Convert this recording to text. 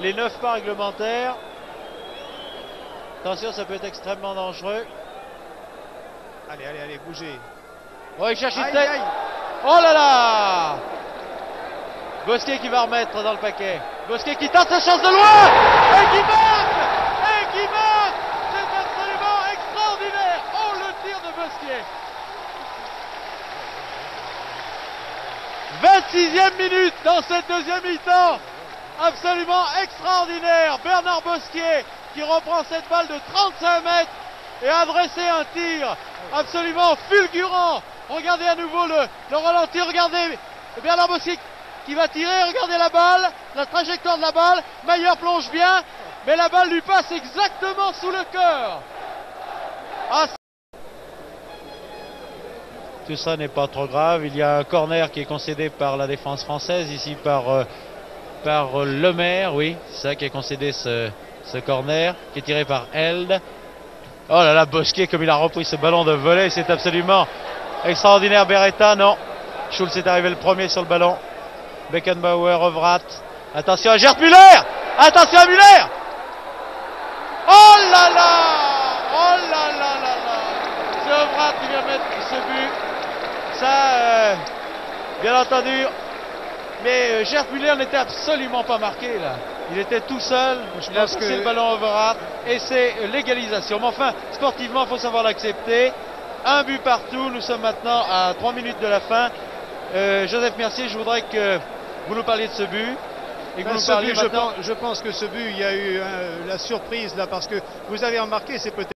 les 9 pas réglementaires. Attention, ça peut être extrêmement dangereux. Allez, allez, allez, bougez. Oh, il cherche une tête. Oh là là Bosquet qui va remettre dans le paquet. Bosquet qui tente sa chance de loin Et qui marque Et qui marque C'est absolument extraordinaire Oh, le tir de Bosquet 26e minute dans cette deuxième mi-temps Absolument extraordinaire Bernard Bosquier qui reprend cette balle de 35 mètres et a adressé un tir absolument fulgurant. Regardez à nouveau le, le ralenti, regardez Bernard Bosquier qui va tirer, regardez la balle, la trajectoire de la balle, Mayer plonge bien, mais la balle lui passe exactement sous le cœur. Ah, tout ça n'est pas trop grave. Il y a un corner qui est concédé par la défense française, ici par, euh, par Lemaire, oui, c'est ça qui a concédé ce, corner, qui est tiré par Held. Oh là là, Bosquet, comme il a repris ce ballon de volet, c'est absolument extraordinaire. Beretta, non. Schulz est arrivé le premier sur le ballon. Beckenbauer, Ovrat. Attention à Gert Müller Attention à Müller Oh là là Oh là là là là C'est Ovrat qui vient mettre ce but. Ça, euh, bien entendu. Mais euh, Gert Müller n'était absolument pas marqué là. Il était tout seul. Je il a pense poussé que- le ballon Ovrat. Et c'est l'égalisation. Mais enfin, sportivement, il faut savoir l'accepter. Un but partout. Nous sommes maintenant à 3 minutes de la fin. Euh, Joseph Mercier, je voudrais que vous nous parliez de ce but. Et que Ben, vous nous ce parliez but, je, maintenant. pense, je pense que ce but, il y a eu euh, la surprise là parce que vous avez remarqué, c'est peut-être